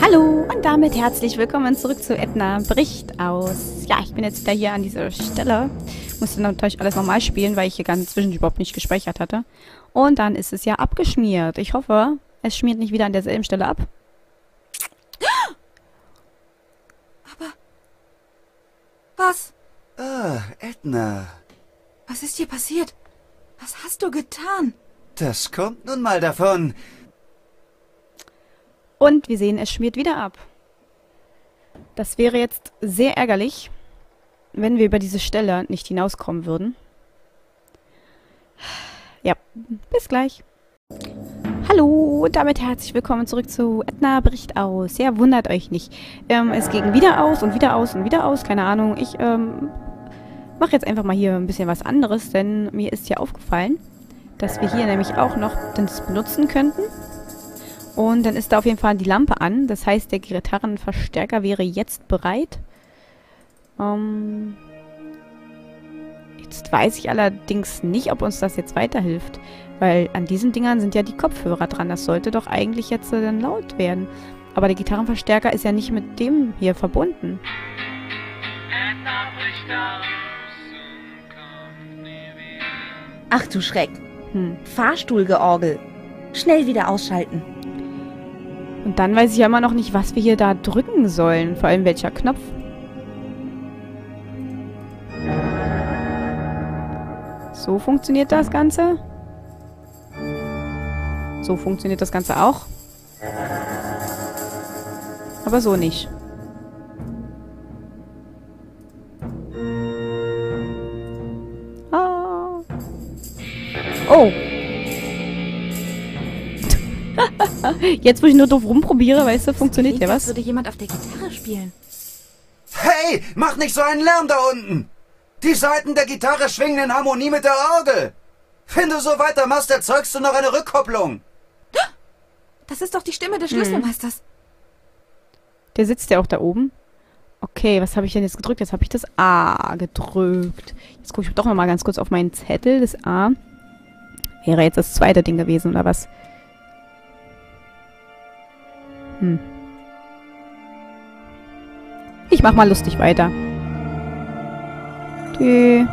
Hallo und damit herzlich willkommen zurück zu Edna Bricht aus. Ja, ich bin jetzt wieder hier an dieser Stelle. Musste natürlich alles nochmal spielen, weil ich hier ganz zwischen überhaupt nicht gespeichert hatte. Und dann ist es ja abgeschmiert. Ich hoffe, es schmiert nicht wieder an derselben Stelle ab. Aber... Was? Ah, Edna. Was ist hier passiert? Was hast du getan? Das kommt nun mal davon. Und wir sehen, es schmiert wieder ab. Das wäre jetzt sehr ärgerlich, wenn wir über diese Stelle nicht hinauskommen würden. Ja, bis gleich. Hallo und damit herzlich willkommen zurück zu Edna Bericht aus. Ja, wundert euch nicht. Ähm, es ging wieder aus und wieder aus und wieder aus, keine Ahnung. Ich ähm, mache jetzt einfach mal hier ein bisschen was anderes, denn mir ist hier aufgefallen, dass wir hier nämlich auch noch das benutzen könnten. Und dann ist da auf jeden Fall die Lampe an. Das heißt, der Gitarrenverstärker wäre jetzt bereit. Ähm jetzt weiß ich allerdings nicht, ob uns das jetzt weiterhilft. Weil an diesen Dingern sind ja die Kopfhörer dran. Das sollte doch eigentlich jetzt äh, dann laut werden. Aber der Gitarrenverstärker ist ja nicht mit dem hier verbunden. Ach du Schreck. Hm. Fahrstuhlgeorgel. Schnell wieder ausschalten. Und dann weiß ich ja immer noch nicht, was wir hier da drücken sollen. Vor allem welcher Knopf. So funktioniert das Ganze. So funktioniert das Ganze auch. Aber so nicht. Ah. Oh. Jetzt, wo ich nur doof rumprobiere, weißt du, funktioniert Klingt, ja als was. würde jemand auf der Gitarre spielen. Hey, mach nicht so einen Lärm da unten! Die Saiten der Gitarre schwingen in Harmonie mit der Orgel. Wenn du so weitermachst, erzeugst du noch eine Rückkopplung. Das ist doch die Stimme des Schlüsselmeisters. Der sitzt ja auch da oben. Okay, was habe ich denn jetzt gedrückt? Jetzt habe ich das A gedrückt. Jetzt gucke ich doch noch mal ganz kurz auf meinen Zettel. Das A wäre jetzt das zweite Ding gewesen, oder was? Hm. Ich mach mal lustig weiter. Tschö.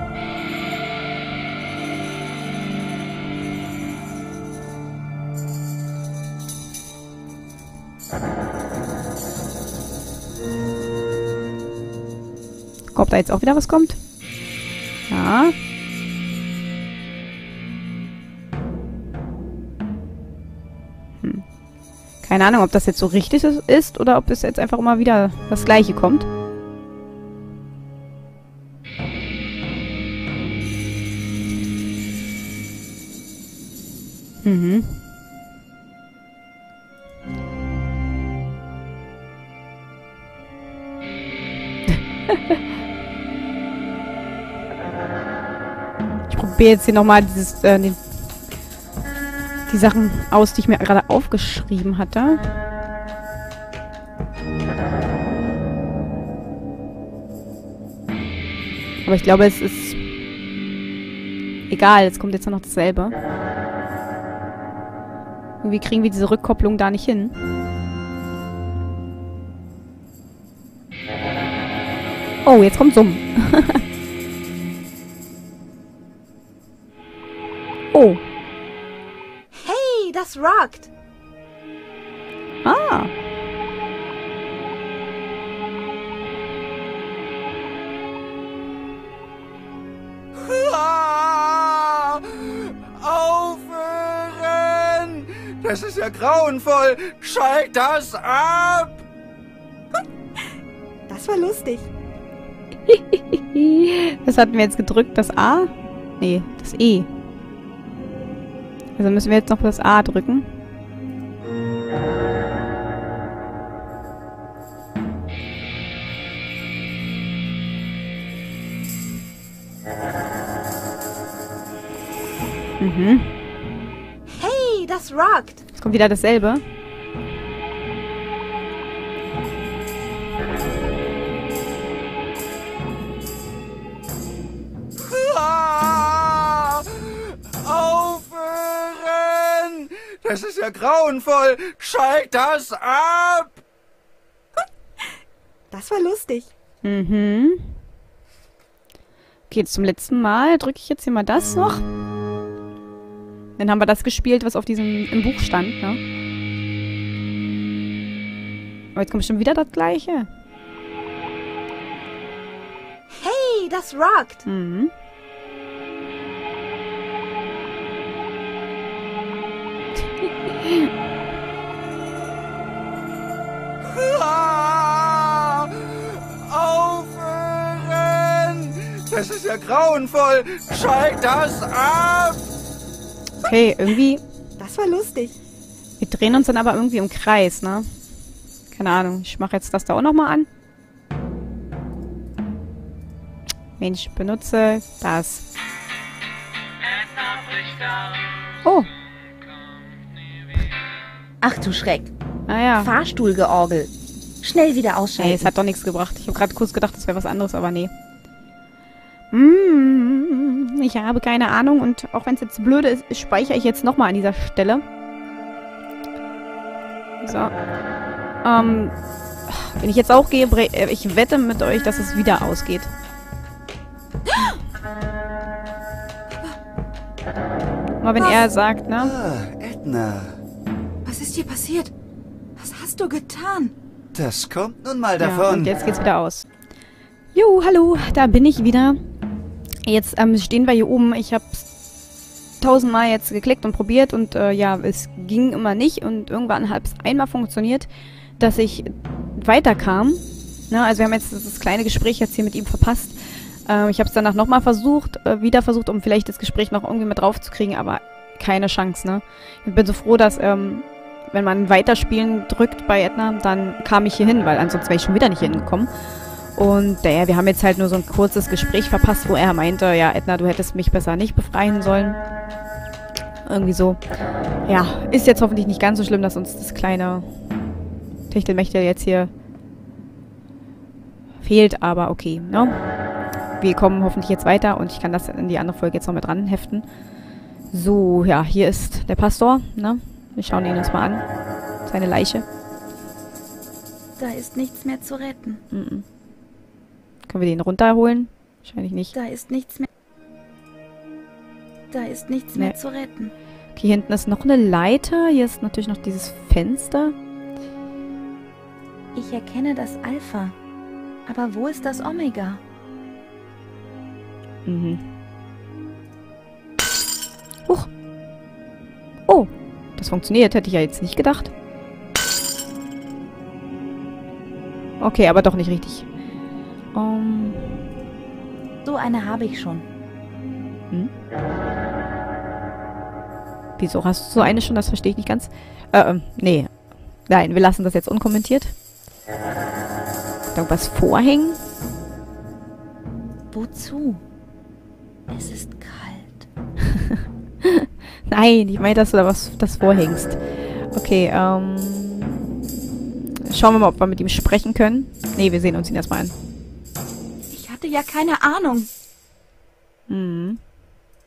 Ob da jetzt auch wieder was kommt? Ja. Keine Ahnung, ob das jetzt so richtig ist- oder ob es jetzt einfach immer wieder das gleiche kommt. Mhm. Ich probiere jetzt hier nochmal dieses, äh, den, die Sachen aus, die ich mir gerade aufgeschrieben hatte. Aber ich glaube, es ist egal. Es kommt jetzt nur noch dasselbe. Irgendwie kriegen wir diese Rückkopplung da nicht hin. Oh, jetzt kommt Summ. Rockt. Ah. Ah, aufhören! Das ist ja grauenvoll. Schalt das ab! Das war lustig. Was hatten wir jetzt gedrückt? Das A? Nee, das E. Also müssen wir jetzt noch das A drücken. Mhm. Hey, das rockt. Jetzt kommt wieder dasselbe. Das ist ja grauenvoll. Schalt das ab. Das war lustig. Mhm. Okay, zum letzten Mal drücke ich jetzt hier mal das noch. Dann haben wir das gespielt, was auf diesem im Buch stand, ne? Aber jetzt kommt schon wieder das gleiche. Hey, das rockt. Mhm. Das ist ja grauenvoll. Schalt das ab. Okay, irgendwie. Das war lustig. Wir drehen uns dann aber irgendwie im Kreis, ne? Keine Ahnung. Ich mache jetzt das da auch nochmal an. Mensch, benutze das. Oh, Ach du Schreck. naja. Fahrstuhlgeorgel. Schnell wieder Nee, ausschalten. es hat doch nichts gebracht. Ich habe gerade kurz gedacht, das wäre was anderes, aber nee. Mm, ich habe keine Ahnung und auch wenn es jetzt blöde ist, speichere ich jetzt nochmal an dieser Stelle. So. Ähm, wenn ich jetzt auch gehe, äh, ich wette mit euch, dass es wieder ausgeht. Mal wenn er sagt, ne? Ah, Edna. Was ist hier passiert? Was hast du getan? Das kommt nun mal Ja, davon. und jetzt geht's wieder aus. Jo, hallo, da bin ich wieder. Jetzt ähm, stehen wir hier oben. Ich habe tausendmal jetzt geklickt und probiert und äh, ja, es ging immer nicht und irgendwann hat es einmal funktioniert, dass ich weiterkam. Na, also wir haben jetzt das kleine Gespräch jetzt hier mit ihm verpasst. Ähm, ich habe es danach nochmal versucht, äh, wieder versucht, um vielleicht das Gespräch noch irgendwie mit draufzukriegen, aber keine Chance, ne? Ich bin so froh, dass ähm, wenn man Weiterspielen drückt bei Edna, dann kam ich hier hin, weil ansonsten wäre ich schon wieder nicht hingekommen. Und naja, wir haben jetzt halt nur so ein kurzes Gespräch verpasst, wo er meinte, ja, Edna, du hättest mich besser nicht befreien sollen. Irgendwie so. Ja, ist jetzt hoffentlich nicht ganz so schlimm, dass uns das kleine Techtelmechtel jetzt hier fehlt, aber okay, ne? Wir kommen hoffentlich jetzt weiter und ich kann das in die andere Folge jetzt noch mit dran heften. So, ja, hier ist der Pastor, ne? Wir schauen ihn uns mal an. Seine Leiche. Da ist nichts mehr zu retten. Mhm. Können wir den runterholen? Wahrscheinlich nicht. Da ist nichts mehr. Da ist nichts Nee. mehr zu retten. Okay, hier hinten ist noch eine Leiter. Hier ist natürlich noch dieses Fenster. Ich erkenne das Alpha. Aber wo ist das Omega? Mhm. Huch. Oh, das funktioniert. Hätte ich ja jetzt nicht gedacht. Okay, aber doch nicht richtig. Um, So eine habe ich schon. wieso hast du so eine schon? Das verstehe ich nicht ganz. Äh, ähm, nee. Nein, wir lassen das jetzt unkommentiert. Irgendwas vorhängen? Wozu? Es ist kalt. Nein, ich meine, dass du da was das vorhängst. Okay, ähm. Schauen wir mal, ob wir mit ihm sprechen können. Nee, wir sehen uns ihn erstmal an. Ich hatte ja keine Ahnung. Mhm.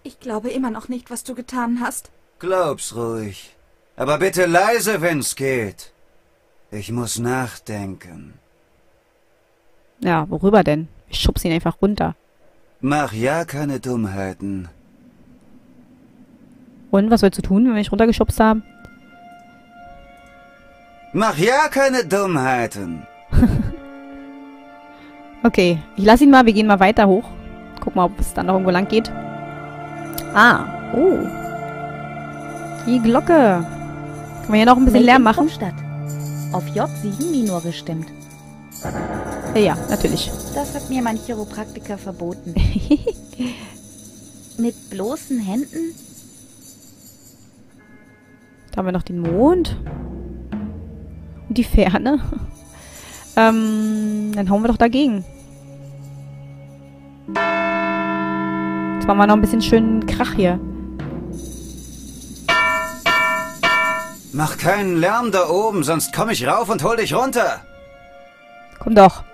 Ich glaube immer noch nicht, was du getan hast. Glaub's ruhig. Aber bitte leise, wenn's geht. Ich muss nachdenken. Ja, worüber denn? Ich schub's ihn einfach runter. Mach ja keine Dummheiten. Und, was sollst du tun, wenn wir dich runtergeschubst haben? Mach ja keine Dummheiten. Okay, ich lass ihn mal, wir gehen mal weiter hoch. Guck mal, ob es dann noch irgendwo lang geht. Ah, oh. Die Glocke. Können wir hier noch ein bisschen Lärm machen? Stadt. Auf J7 Minor gestimmt. Ja, ja, natürlich. Das hat mir mein Chiropraktiker verboten. Mit bloßen Händen? Da haben wir noch den Mond. Und die Ferne. ähm, dann hauen wir doch dagegen. Machen wir noch ein bisschen schönen Krach hier. Mach keinen Lärm da oben, sonst komm ich rauf und hol dich runter. Komm doch.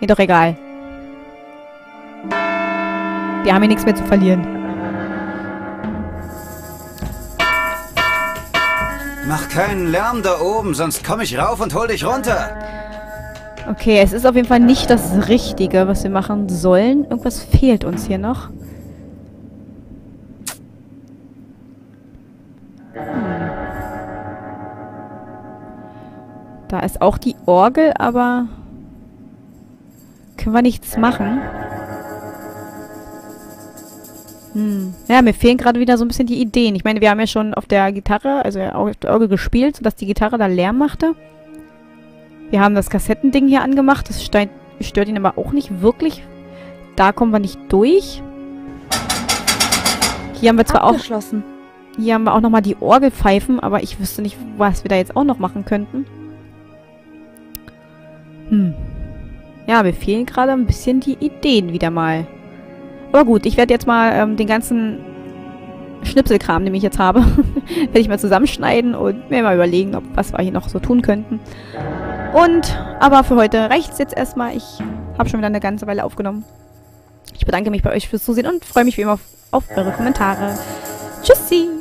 Mir doch egal. Wir haben hier nichts mehr zu verlieren. Mach keinen Lärm da oben, sonst komme ich rauf und hol dich runter. Okay, es ist auf jeden Fall nicht das Richtige, was wir machen sollen. Irgendwas fehlt uns hier noch. Hm. Da ist auch die Orgel, aber können wir nichts machen. Hm. Ja, mir fehlen gerade wieder so ein bisschen die Ideen. Ich meine, wir haben ja schon auf der Gitarre, also auf der Orgel gespielt, sodass die Gitarre da Lärm machte. Wir haben das Kassettending hier angemacht. Das stört ihn aber auch nicht wirklich. Da kommen wir nicht durch. Hier haben wir zwar auch... Hier haben wir auch nochmal die Orgelpfeifen, aber ich wüsste nicht, was wir da jetzt auch noch machen könnten. Hm. Ja, mir fehlen gerade ein bisschen die Ideen wieder mal. Aber gut, ich werde jetzt mal ähm, den ganzen Schnipselkram, den ich jetzt habe, werde ich mal zusammenschneiden und mir mal überlegen, ob, was wir hier noch so tun könnten. Und, aber für heute reicht es jetzt erstmal. Ich habe schon wieder eine ganze Weile aufgenommen. Ich bedanke mich bei euch fürs Zusehen und freue mich wie immer auf, auf eure Kommentare. Tschüssi!